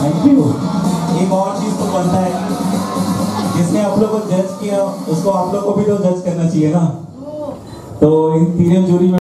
Thank you एक और चीज़ तो बनता है। जिसने आप लोग को जज किया उसको आप लोग को भी तो जज करना चाहिए ना। तो इन तीनों जोड़ी में